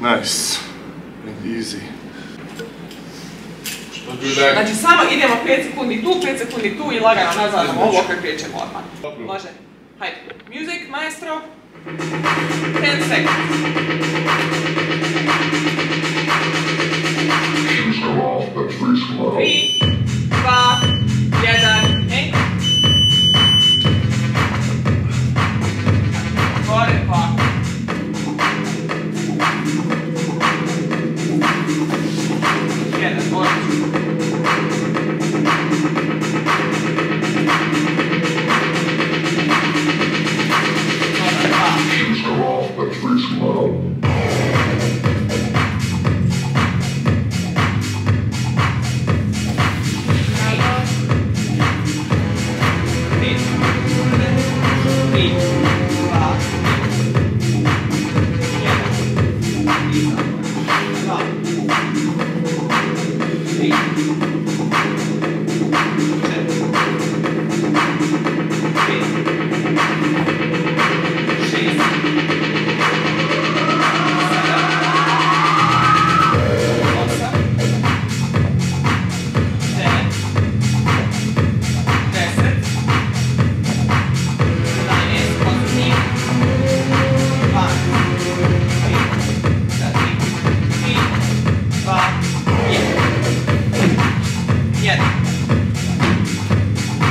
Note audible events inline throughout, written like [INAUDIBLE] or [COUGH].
Nice. And easy. Znači samo idemo 5 sekundi tu, 5 sekundi tu i lagano nazad na ovo opet krećemo odmah. Može. Hajde. Music, maestro. 10 seconds. Three.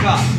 제가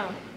No.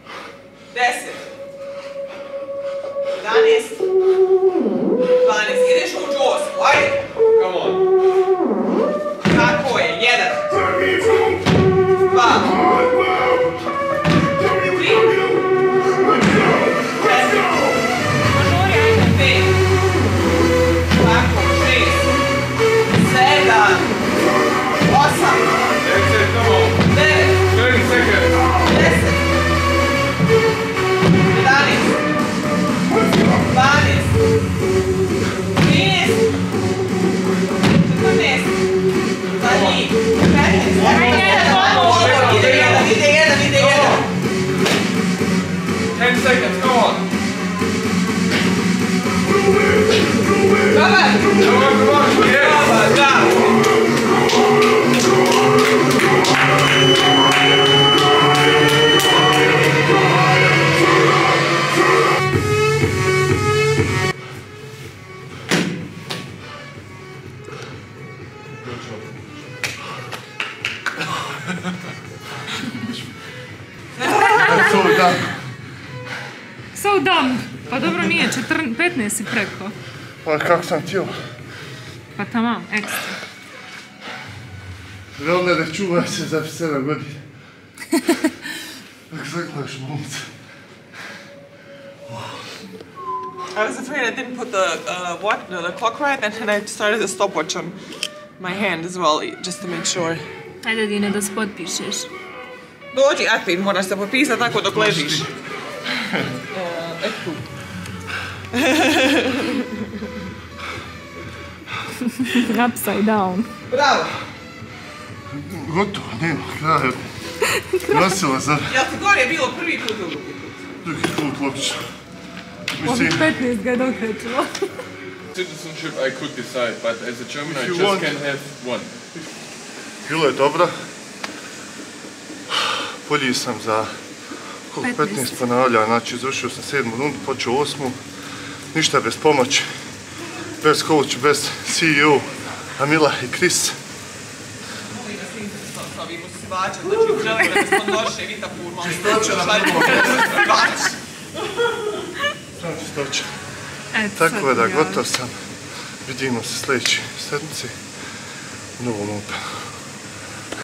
Si preko. Pa kako sam htio. Pa tamam, ekstra. Realno ne čuvaj se za 7 godina. Kako zagledaš momce. I was afraid I didn't put the uh, what the, the clock right, and then I started the stopwatch on my hand as well, just to make sure. Ajde Dine da se potpišeš. Dođi, Arpin, moraš se popisati tako dok ležiš. [LAUGHS] Uh, e tu. [LAUGHS] Upside down. Bravo. Gotovo, nema kraja. Nosila [LAUGHS] za Jel ti gore bilo prvi put drugi put? drugi put. Ovih Mislim, 15 ga je dokrećilo. Citizenship I could decide, but as a German I just want- can have one. bilo je dobro. Bolji sam za koliko, 15. 15 ponavlja, znači završio sam sedmu rundu, počeo osmu. Ništa bez pomoći, bez coach, bez CEO, Amila i. Čistoća na čistoća. Eto, Tako je da gotov sam. Vidimo se sljedeći sedmici u Novom Openu.